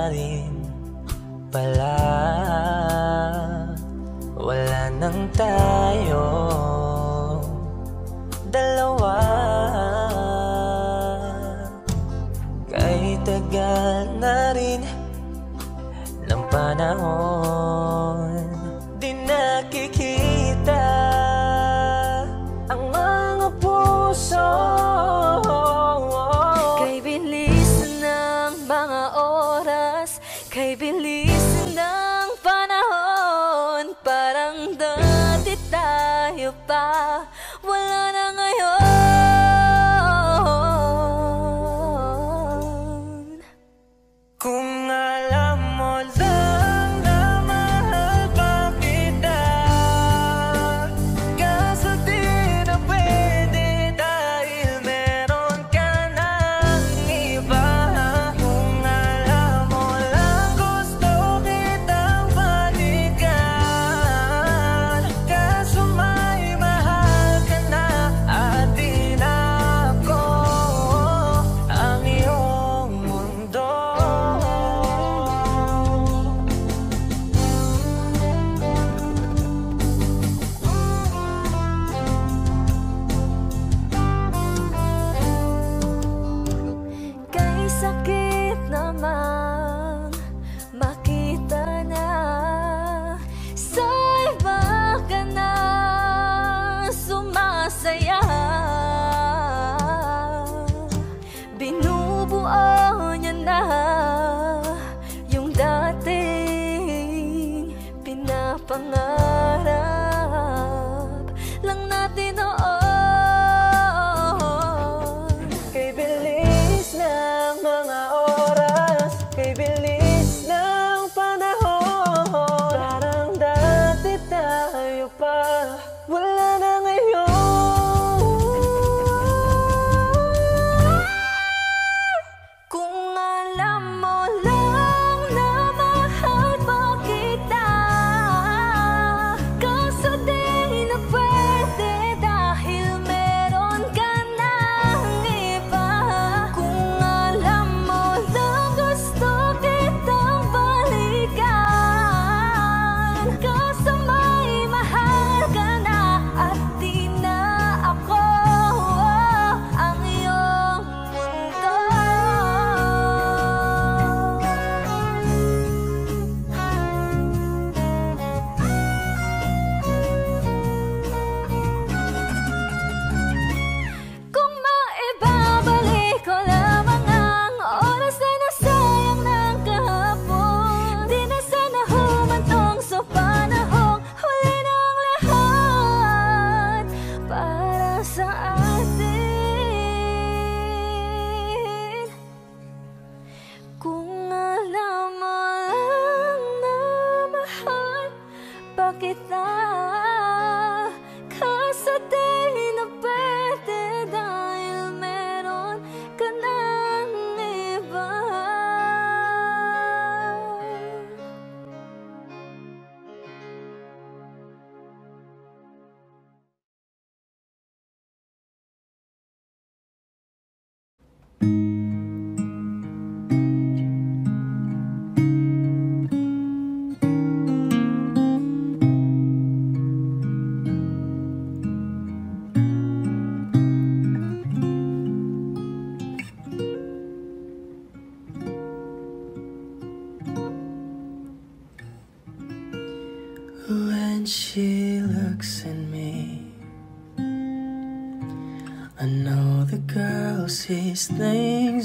somebody.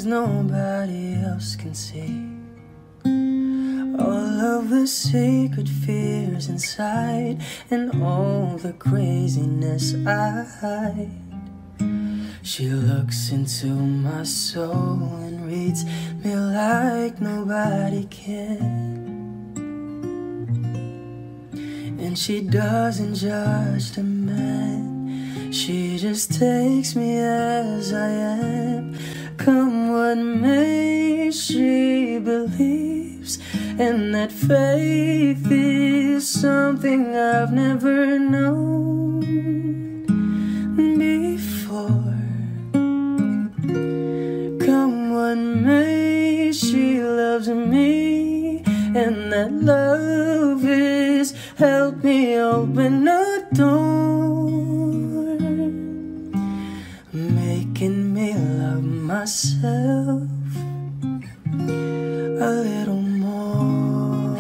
nobody else can see all of the sacred fears inside and all the craziness I hide. She looks into my soul and reads me like nobody can. And she doesn't judge the man, she just takes me as I am come what may, she believes, and that faith is something I've never known before. Come what may, she loves me, and that love is help me open a door. Myself a little more.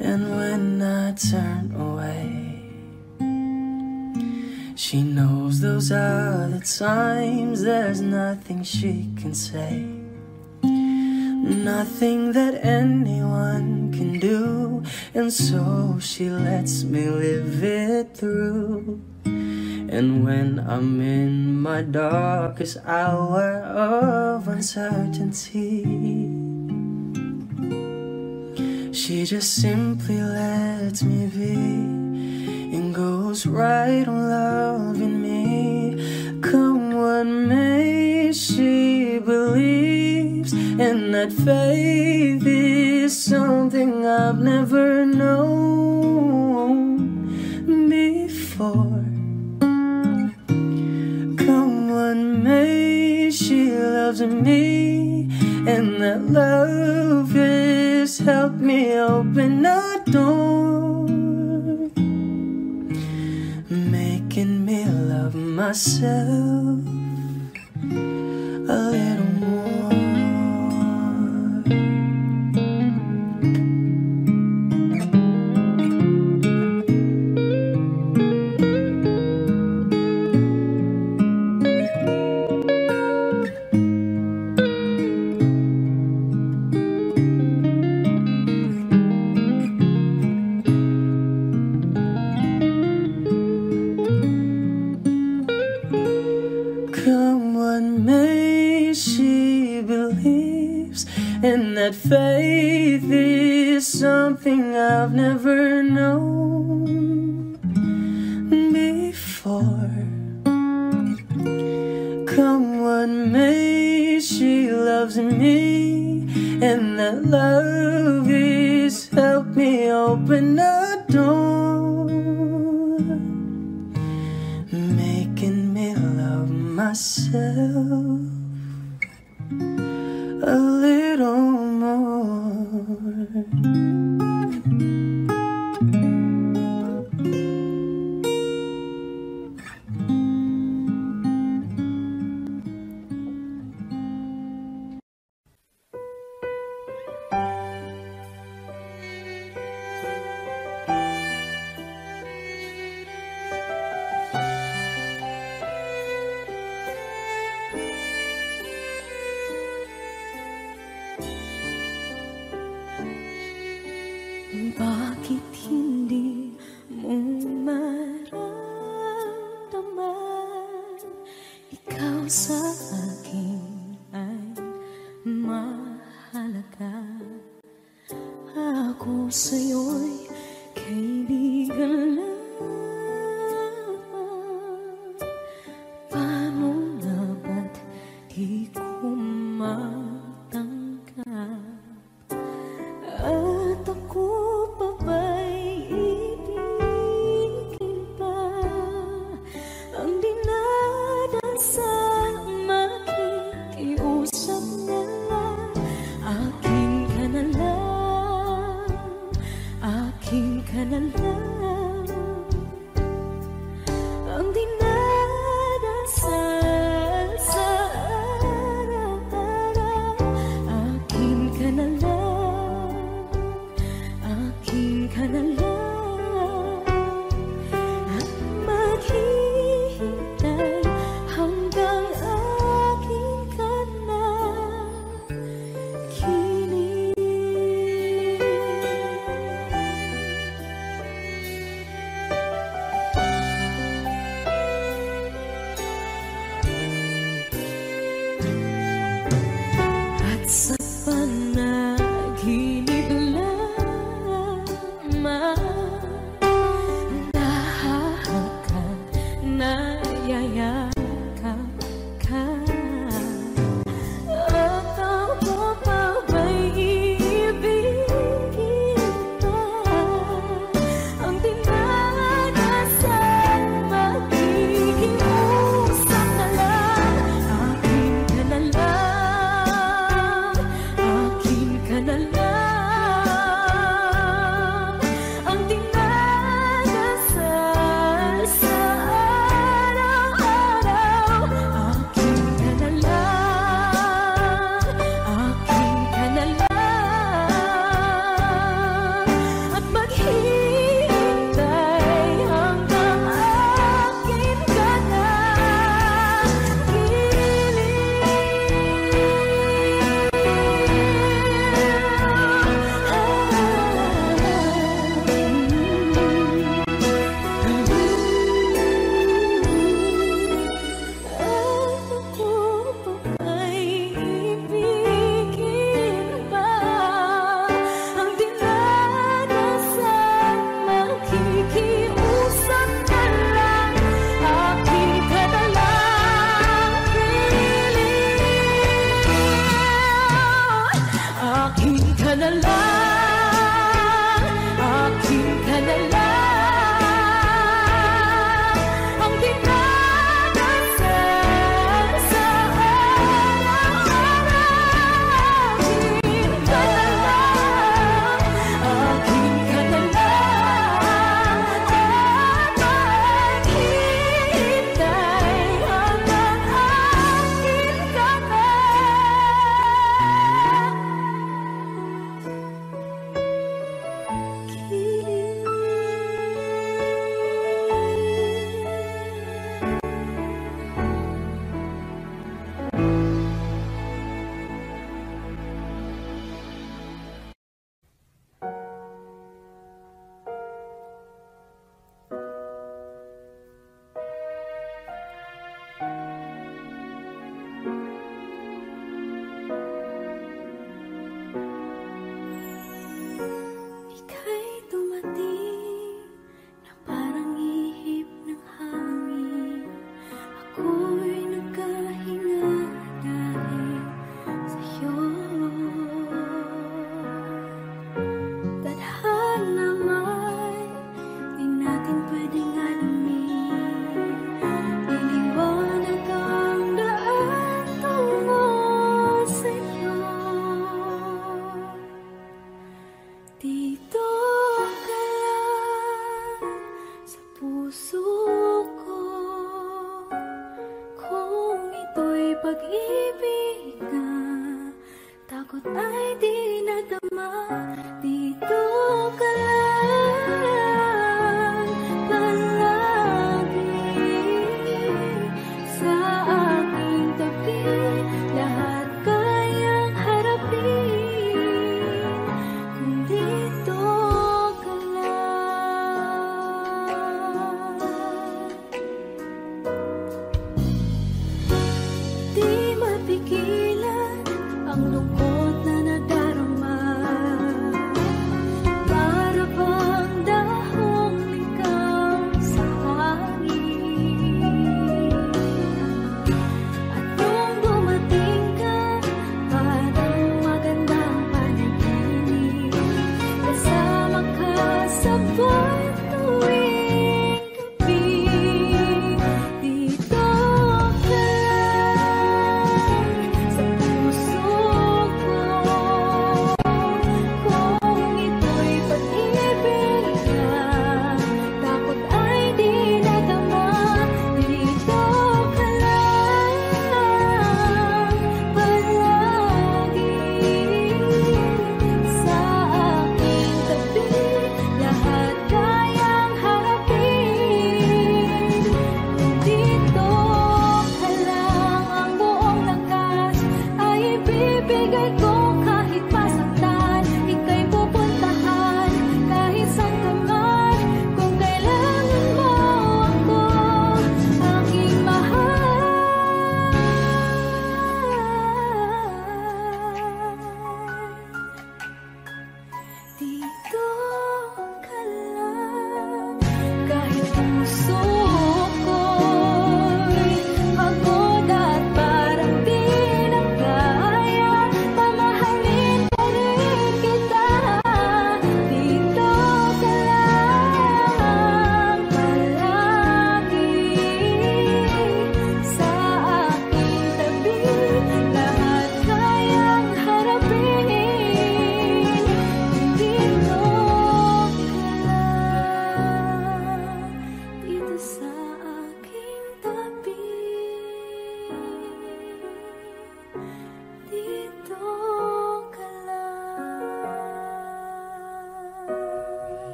And when I turn away, she knows those are the times there's nothing she can say. Nothing that anyone can do, and so she lets me live it through. And when I'm in my darkest hour of uncertainty, she just simply lets me be and goes right on loving me. Come what may, she believes, and that faith is something I've never known before. What may, she loves me, and that love has helped me open a door, making me love myself a little more. Something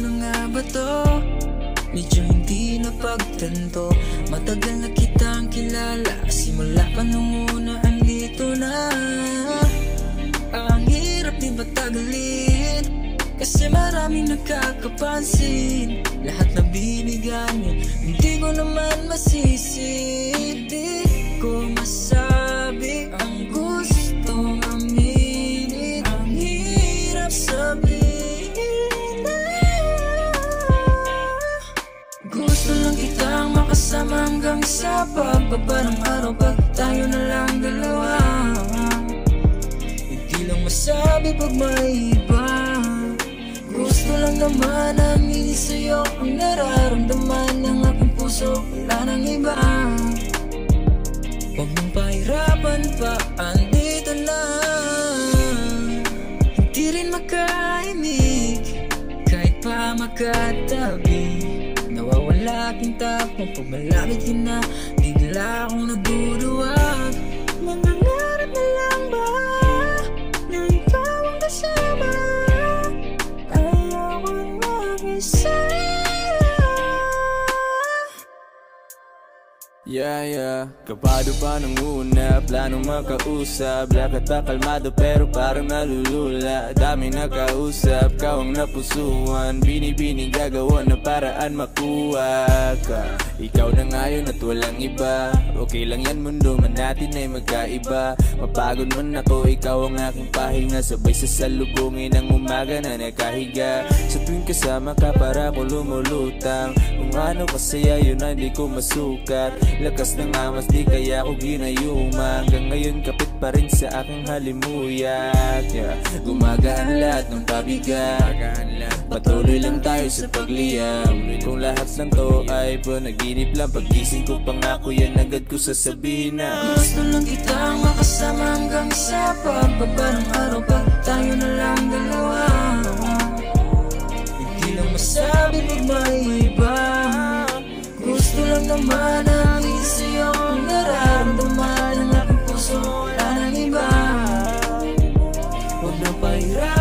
Paano nga ba to? Medyo hindi na pagtanto Matagal na kitang kilala. Simula pa nung una andito na. Ang hirap di ba tagalin? Kasi maraming nakakapansin. Lahat na binigyan niya Hindi ko naman masisi Hindi kang isa pa Pagbaba ng araw ba tayo na lang dalawa? Hindi lang masabi pag may iba. Gusto lang naman namin sa'yo Ang nararamdaman ng aking puso Wala nang iba. Huwag mong pahirapan pa Andito na. Hindi rin makahimik Kahit pa makat Aking tapang pag malapit ka na Bigla akong nagduduwag Yeah, yeah. Kapado pa nung una Planong makausap. Lakad pa kalmado pero parang nalulula. Dami nakausap Kau ang napusuan. Bini-bini gagawa na paraan makuha ka Ikaw na ngayon at walang iba. Okay lang yan mundo man natin ay magkaiba. Mapagod man ako Ikaw ang aking pahinga. Sabay sa salubungin ng umaga na nakahiga. Sa tuwing kasama ka para ko lumulutang Kung ano kasaya yun ay di ko masukat. Lakas ng amas di kaya ko ginayuma Hanggang ngayon kapit pa rin sa aking halimuyak yeah. Gumagaan lahat ng pabigat. Patuloy lang tayo sa pagliyam. Kung lahat ng to ay panaginip lang Pagising ko pangako yan agad ko sasabihin na. Gusto lang kitang makasama hanggang sa pagbaba ng araw Pag tayo na lang dalawa. Hindi lang masabi pag may iba. Gusto lang naman ang sa'yo ang nararamdaman puso wala nang iba. Huwag na pahirapan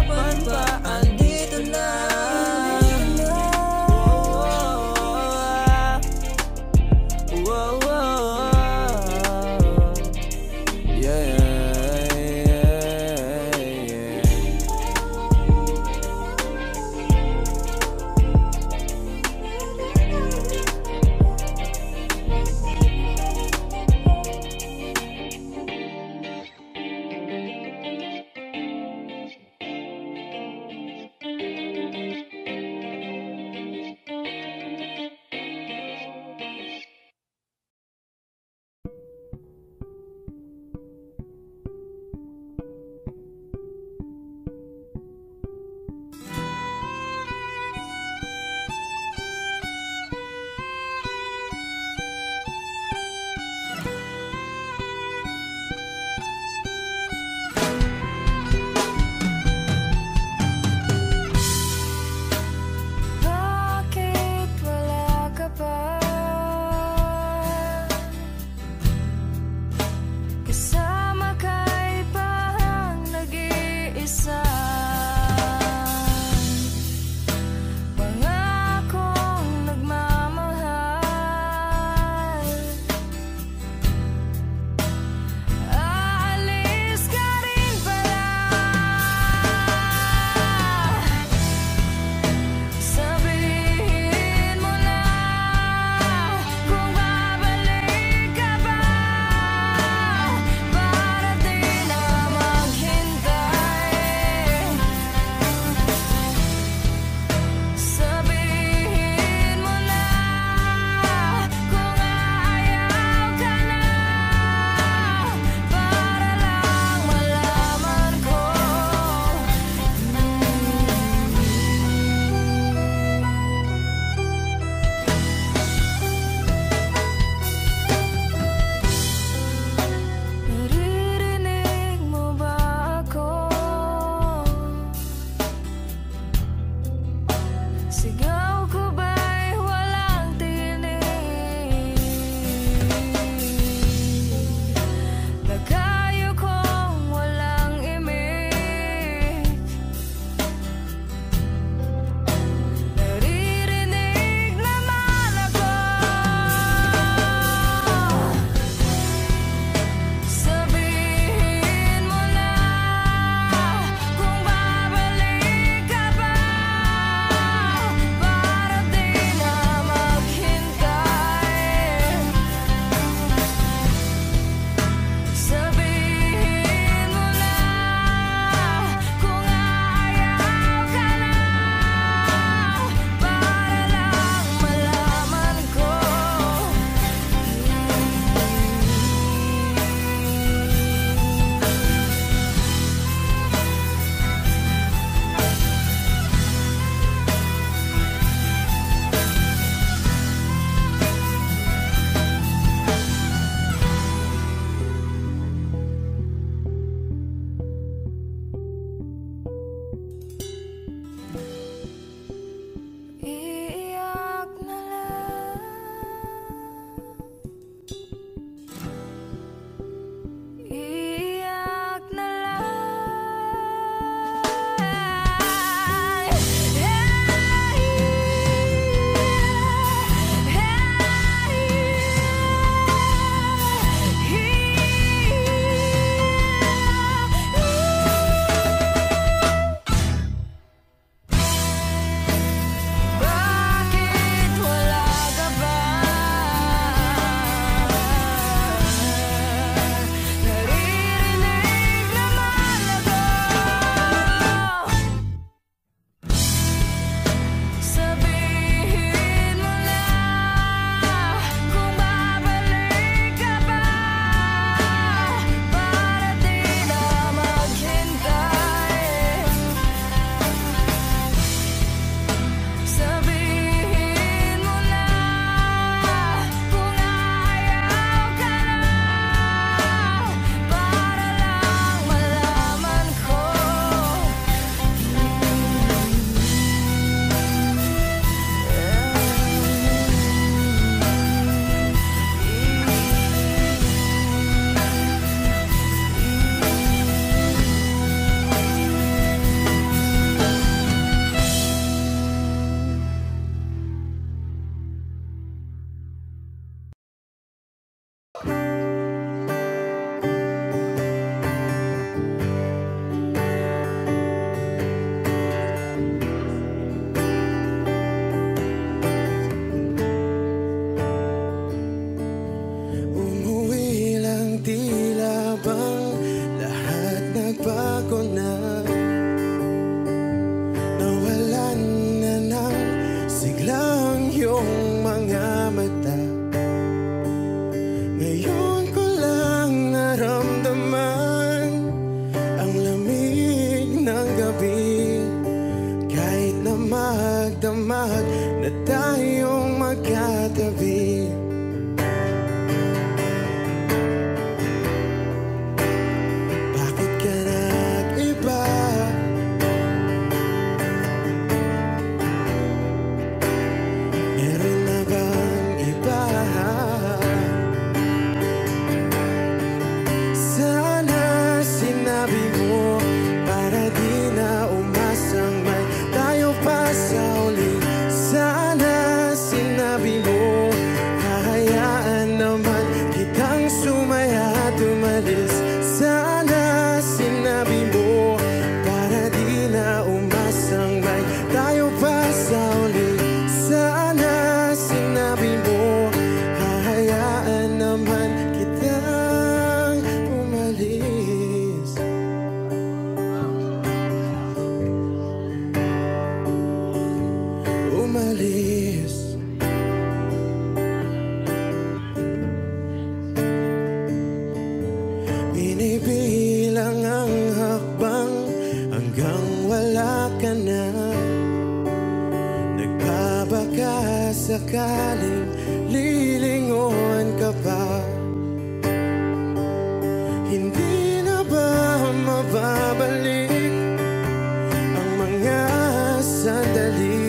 suddenly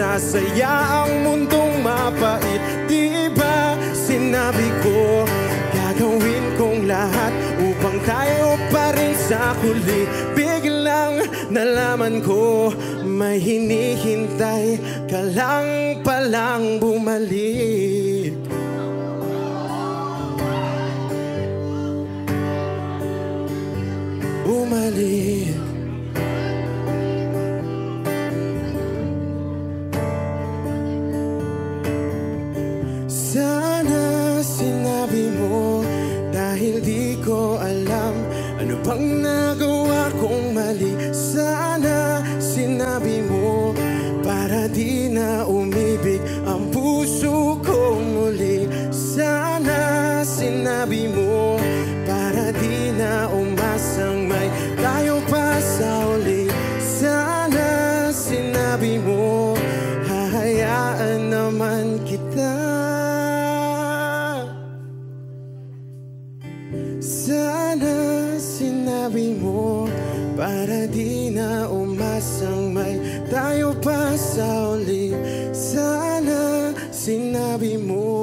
Magsasaya ang mundong mapait. Di ba sinabi ko Gagawin kong lahat Upang tayo pa rin sa huli? Biglang nalaman ko May hinihintay Ka lang palang bumalik. Bumalik. sabe muito.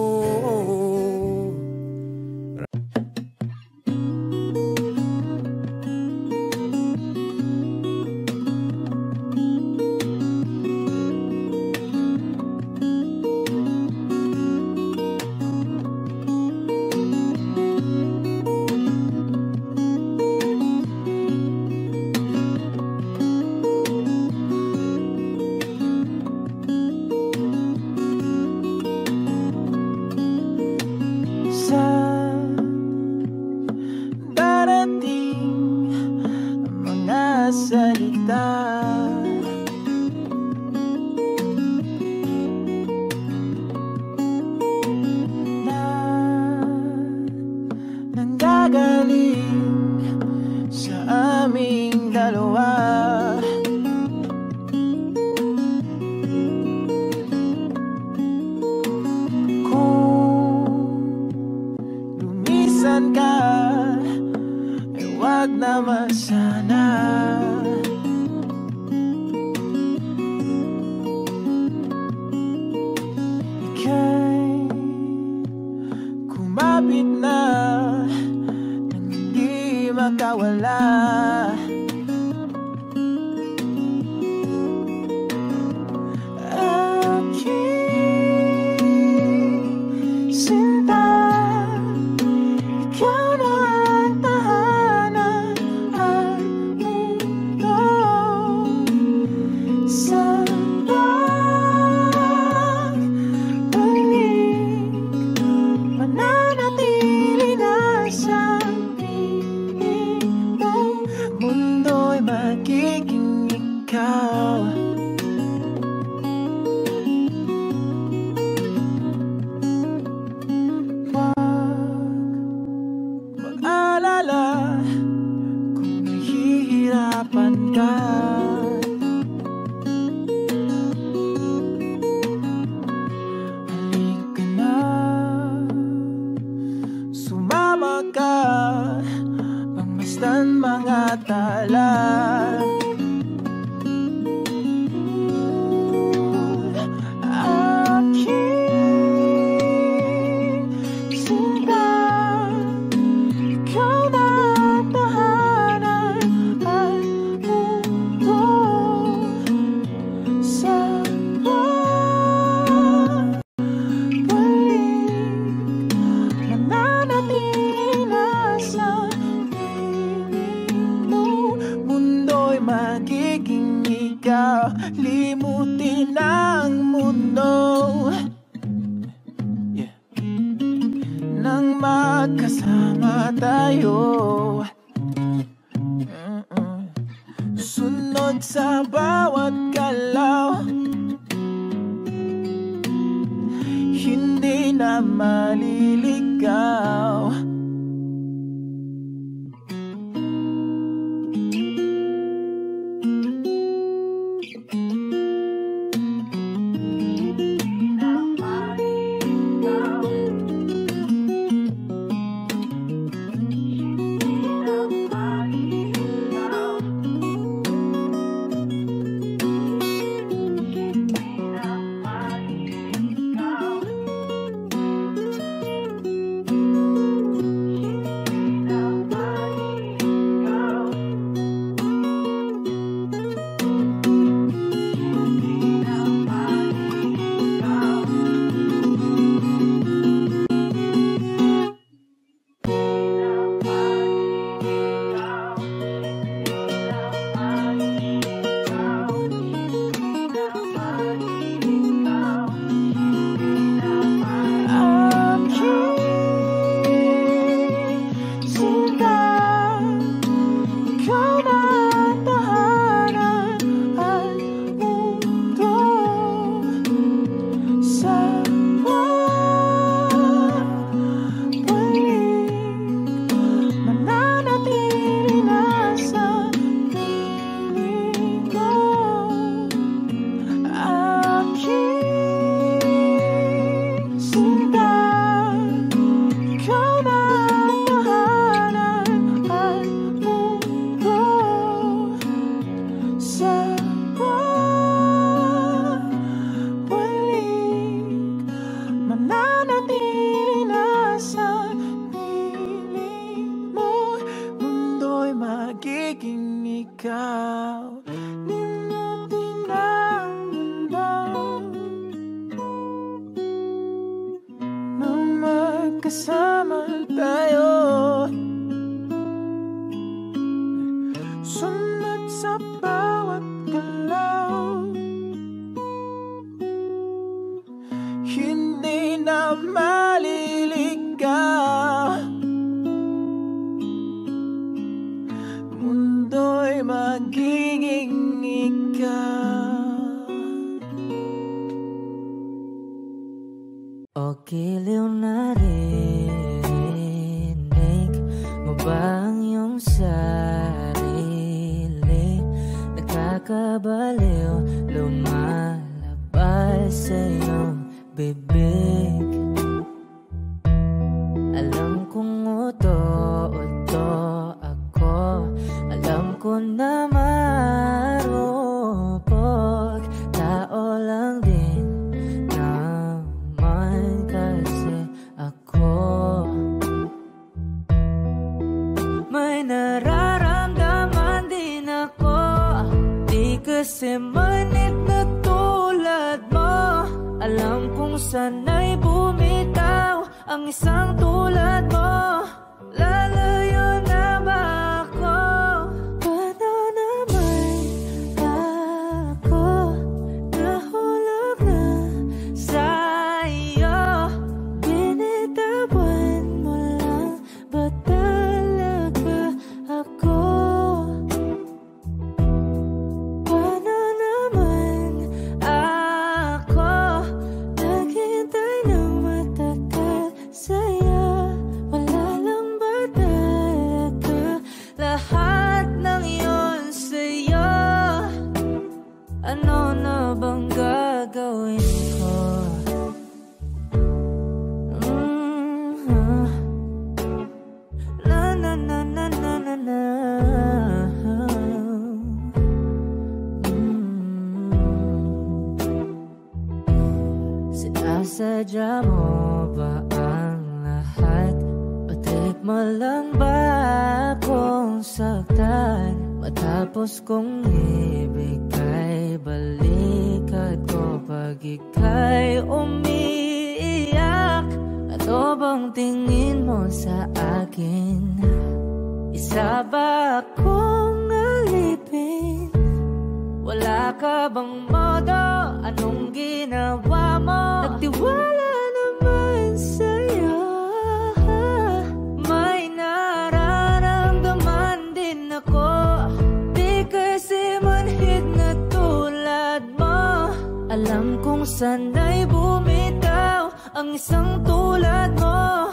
Sinasadya mo ba ang lahat? Patik mo lang ba akong saktan? Matapos kong ibig ay balikat ko Pag ika'y umiiyak Ano bang tingin mo sa akin? Isa ba akong wala ka bang modo? Anong ginawa mo? Nagtiwala naman sa'yo May nararamdaman din ako Di kasi manhid na tulad mo Alam kong sana'y bumitaw Ang isang tulad mo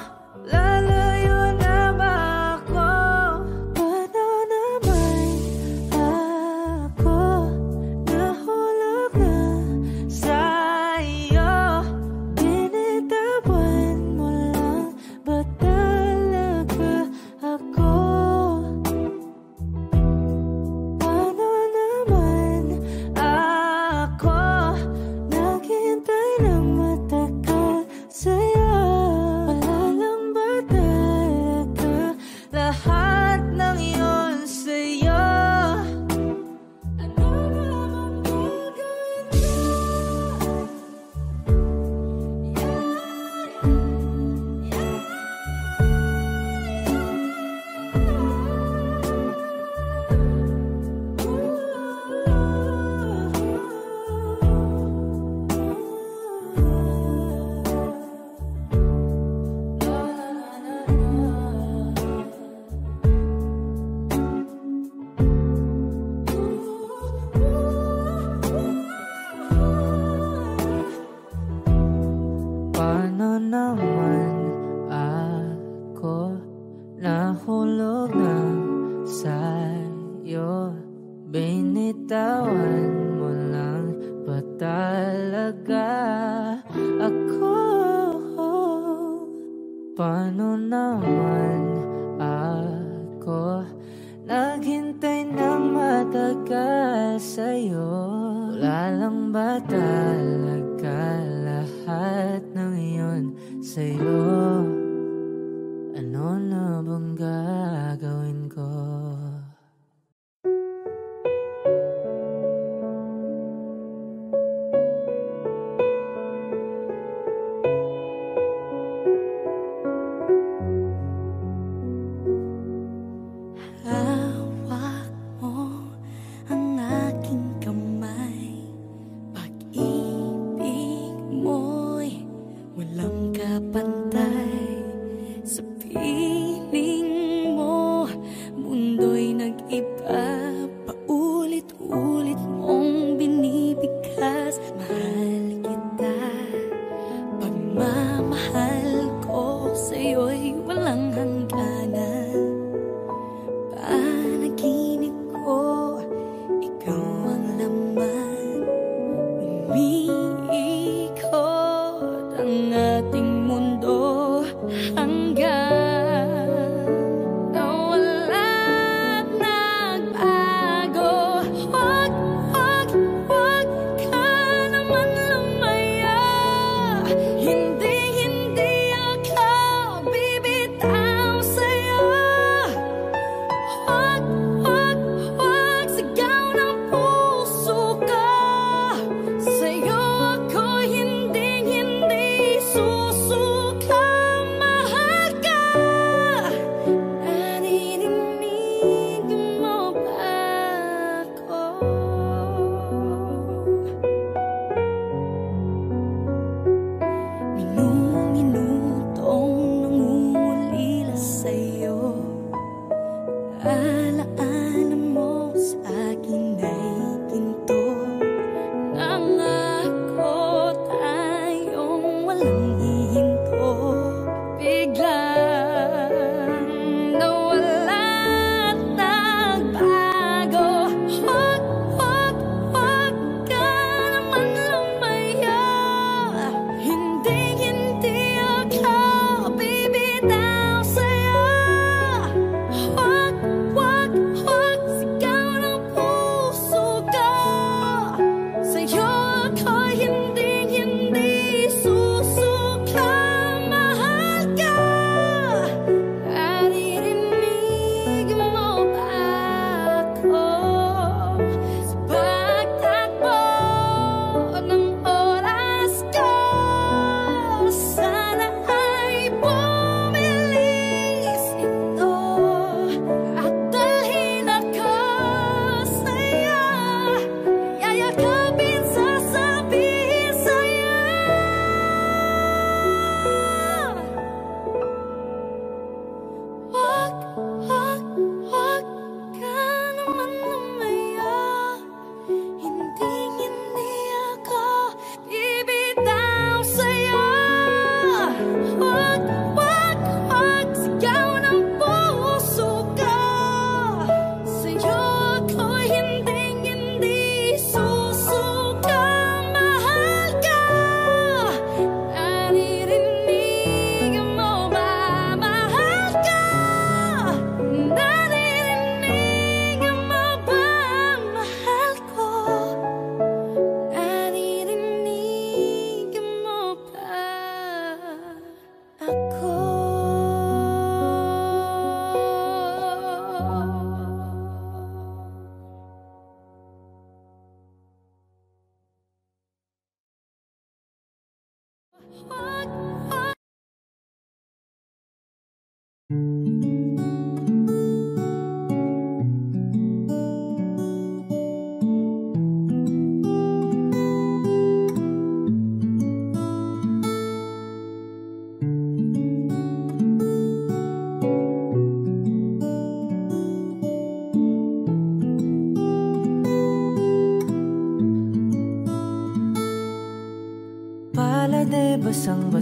Paano naman ako Naghintay ng matagal sa'yo Wala lang ba talaga lahat ng iyon sa'yo?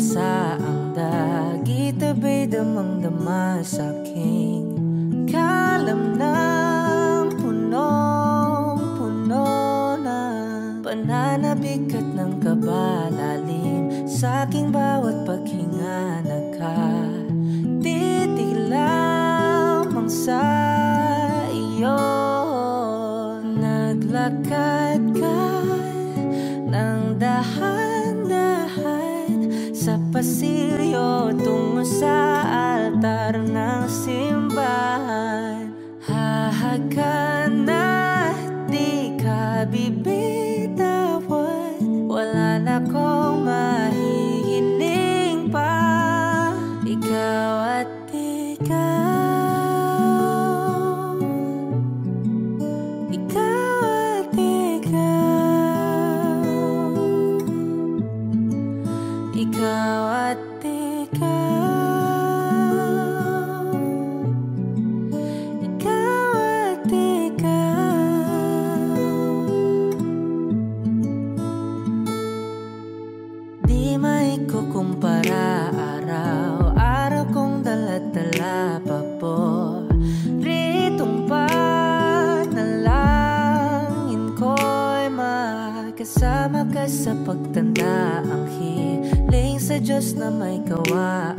sa ang dagit Abay damang dama sa aking kalam ng puno-puno na Pananabik at ng kabalalim. Sa aking bawat paghinga nagkatitig lamang sa side. na may kawain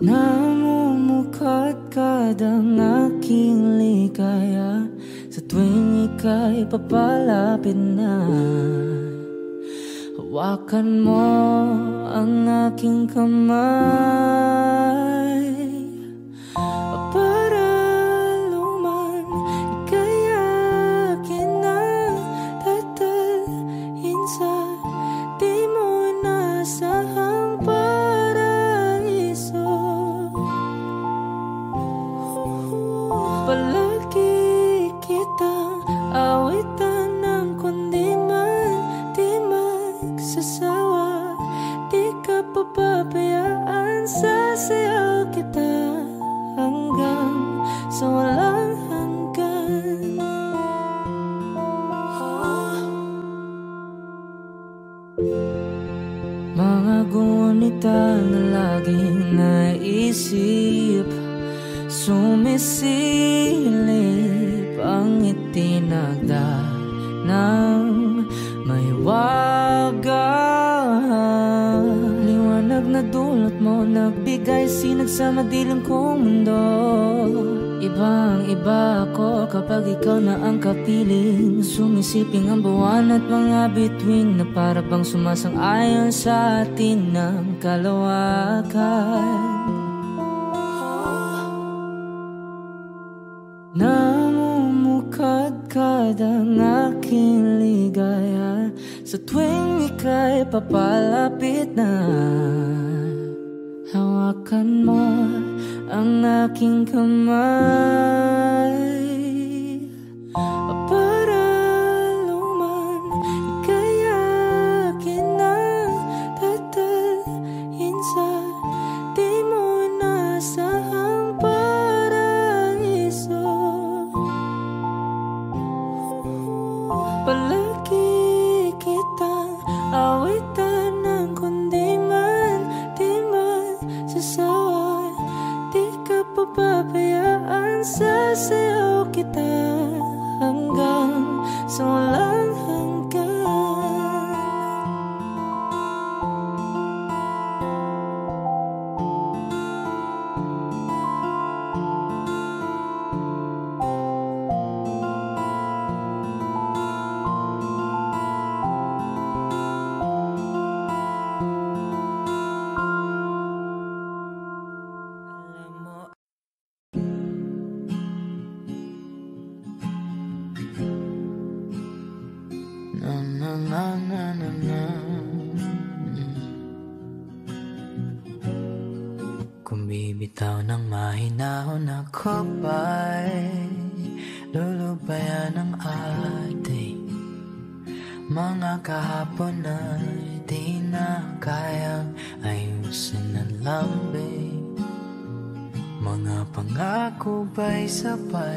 Namumukat kada aking likaya Sa tuwing ika'y papalapit na Hawakan mo ang aking kamay. Naisip Sumisilip ang itinagda ng may waga Liwanag na dulot mo Nagbigay sinag sa madilim kong mundo. Ibang iba ako kapag ikaw na ang kapiling. Sumisiping ang buwan at mga bituin Na para bang sumasang-ayon sa atin ng kalawakan Namumukadkad ang aking ligaya. Sa tuwing ika'y papalapit na Hawakan mo ang aking kamay kahapon ay di na kayang ayusin ng lambing Mga pangako ba'y sapat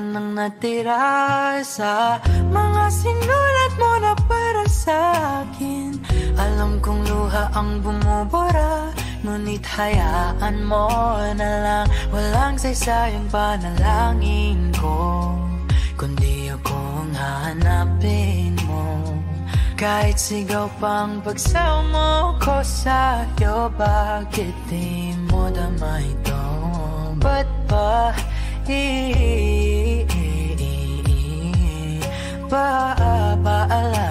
lang nang natira sa mga sinulat mo na para sa akin? Alam kong luha ang bumubura Ngunit hayaan mo na lang. Walang saysayang panalangin ko Kundi ako ang hahanapin mo. Kahit sigaw pang pagsaw mo ko sa'yo Bakit di mo dama ito? Ba't ba Paalala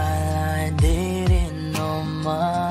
di rin naman.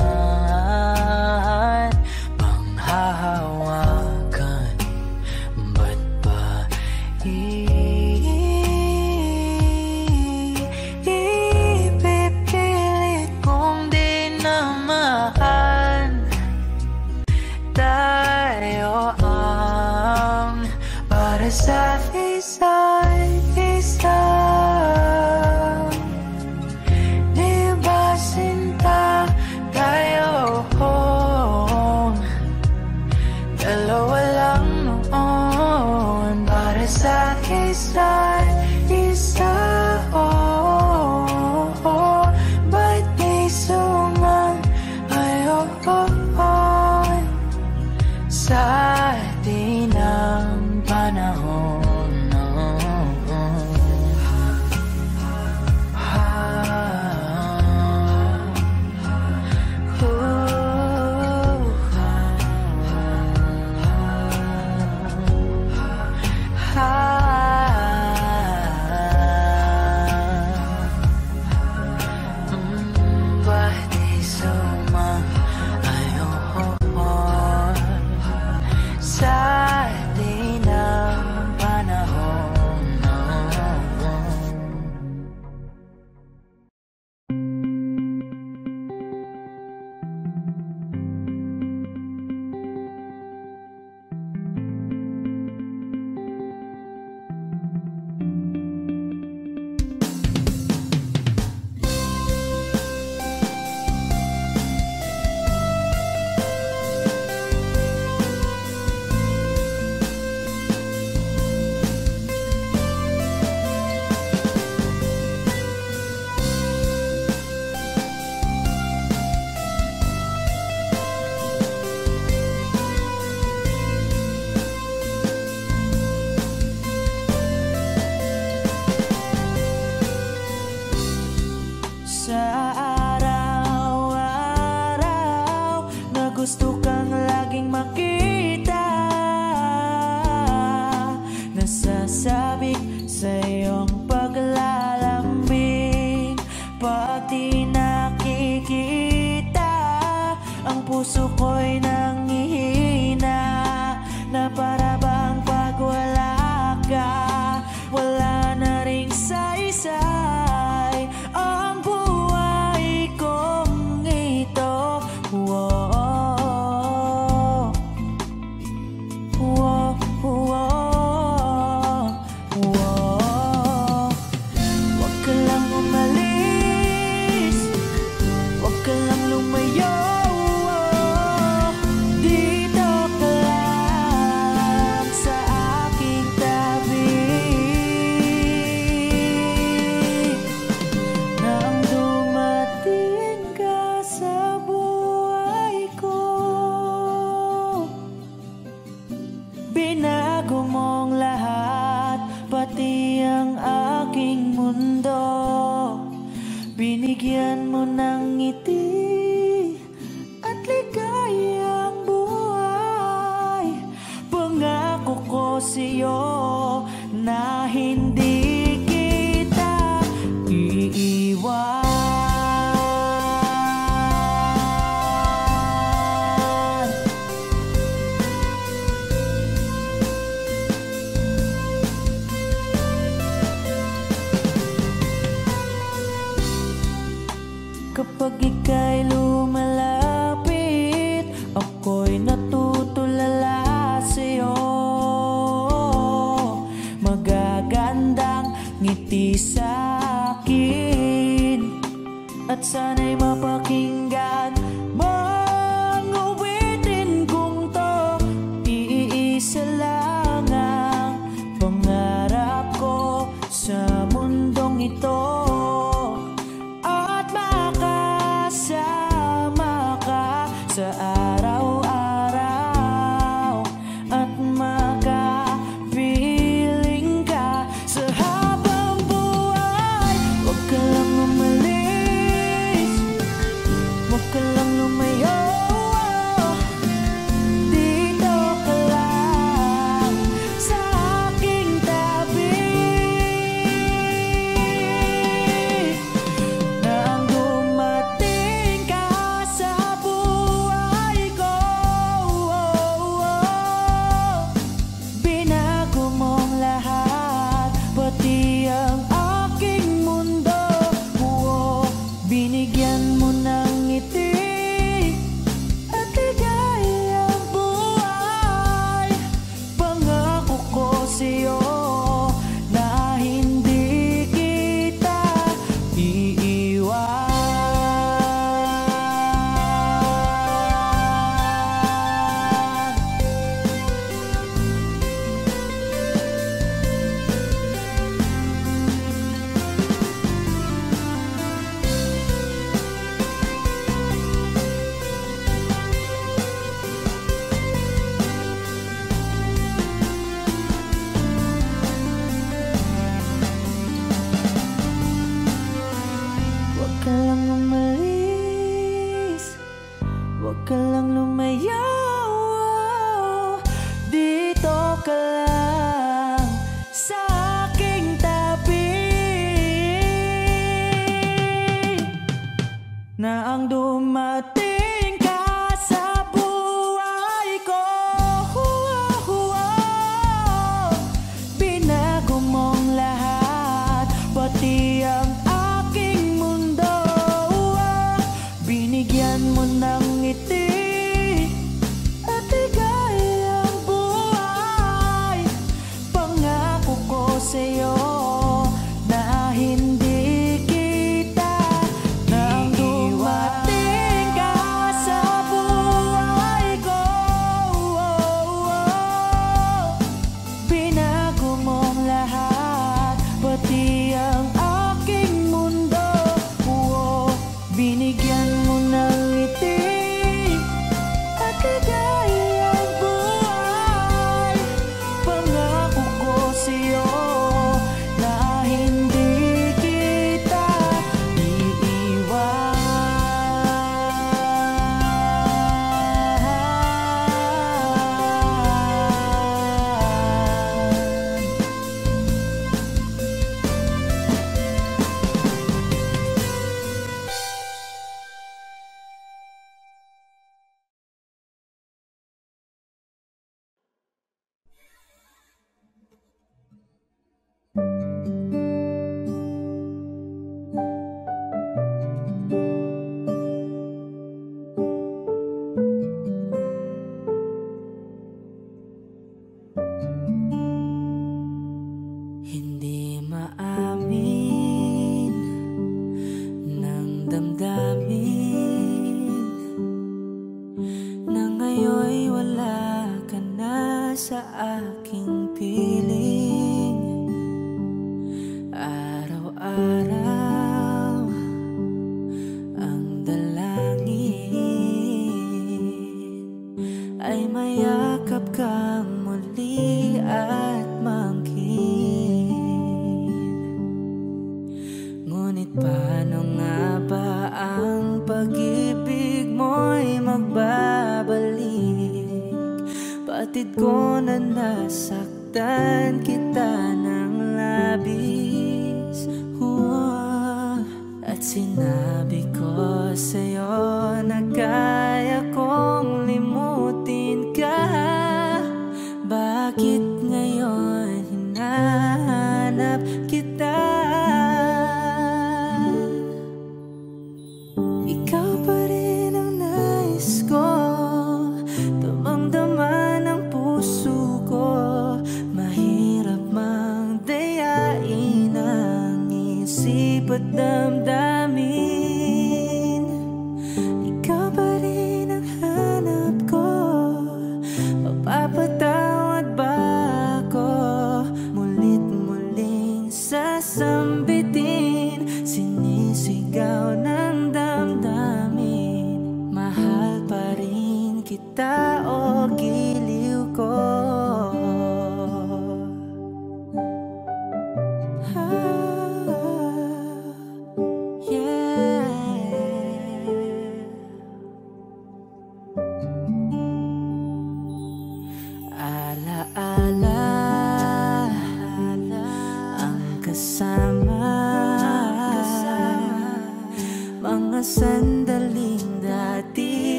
Isip at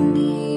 Kahit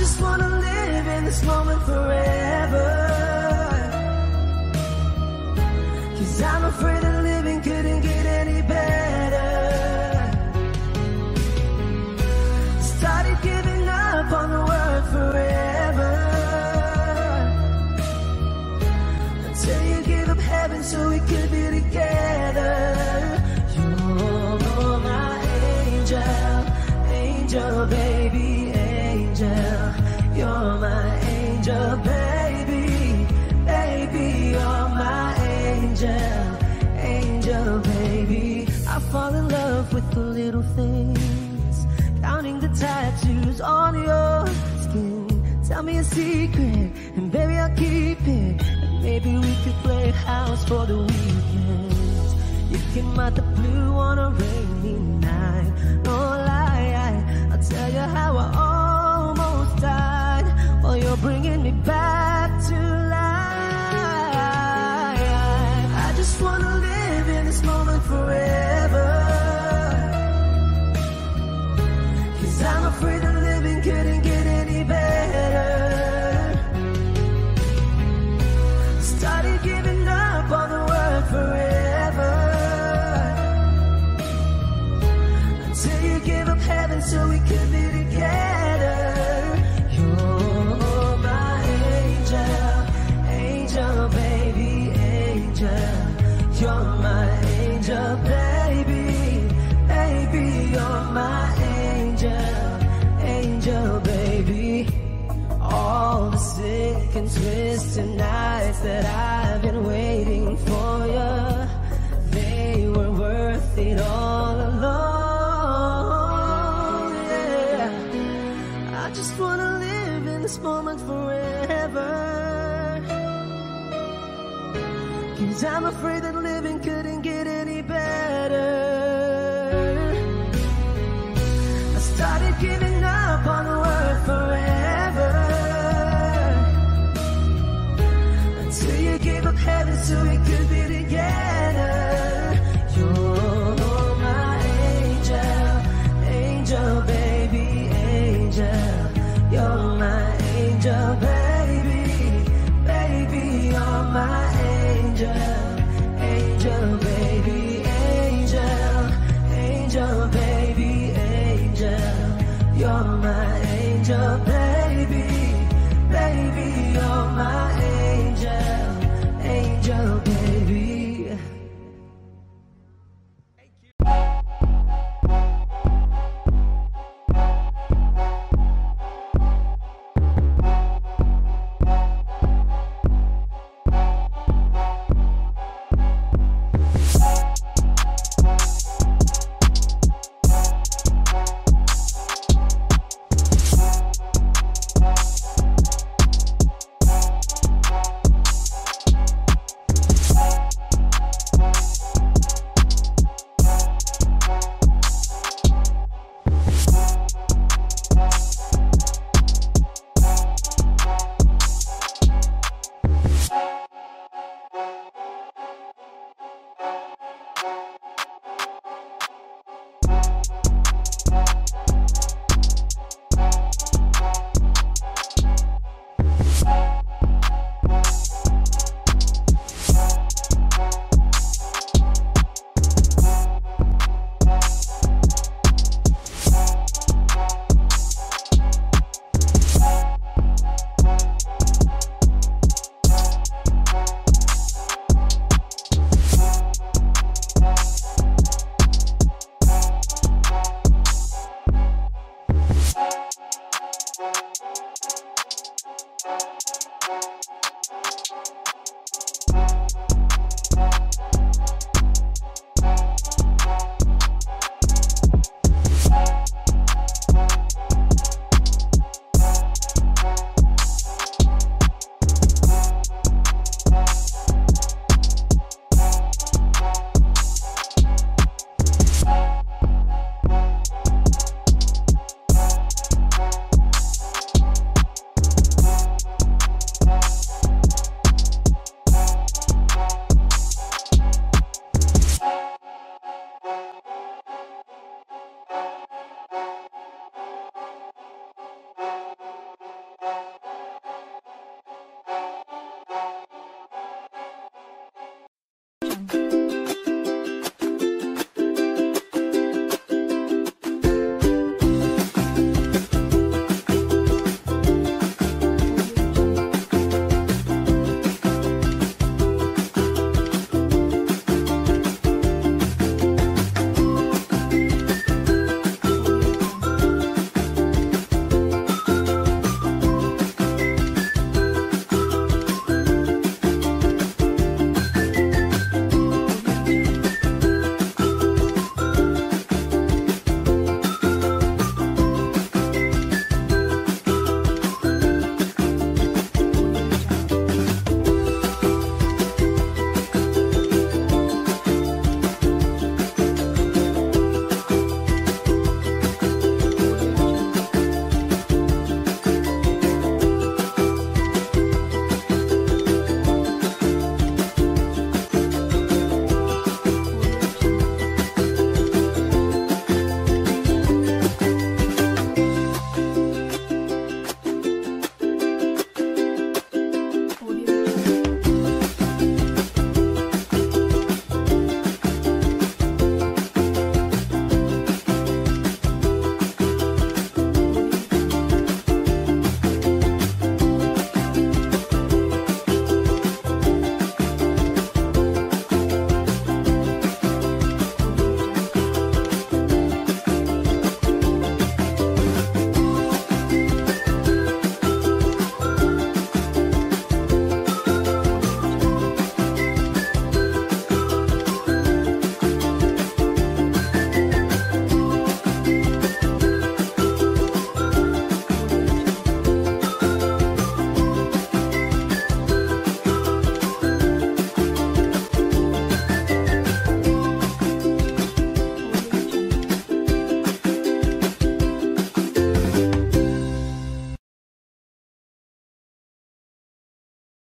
just wanna live in this moment forever. Cause I'm afraid on your skin. Tell me a secret, and baby, I'll keep it. And maybe we could play house for the weekend. You can out the blue on a rainy night. No lie, I'll tell you how I almost died. While you're that I've been waiting for you. They were worth it all along. Yeah. I just wanna live in this moment forever. Cause I'm afraid that